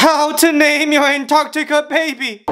How to name your Antarctica baby.